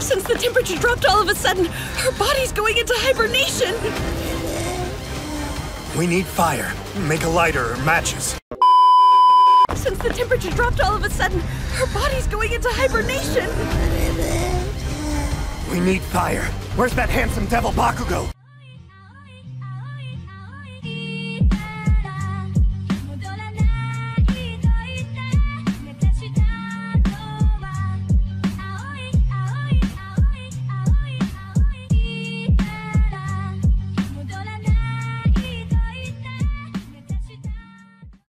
Since the temperature dropped all of a sudden, her body's going into hibernation. We need fire. Make a lighter or matches. Since the temperature dropped all of a sudden, her body's going into hibernation. We need fire. Where's that handsome devil Bakugo?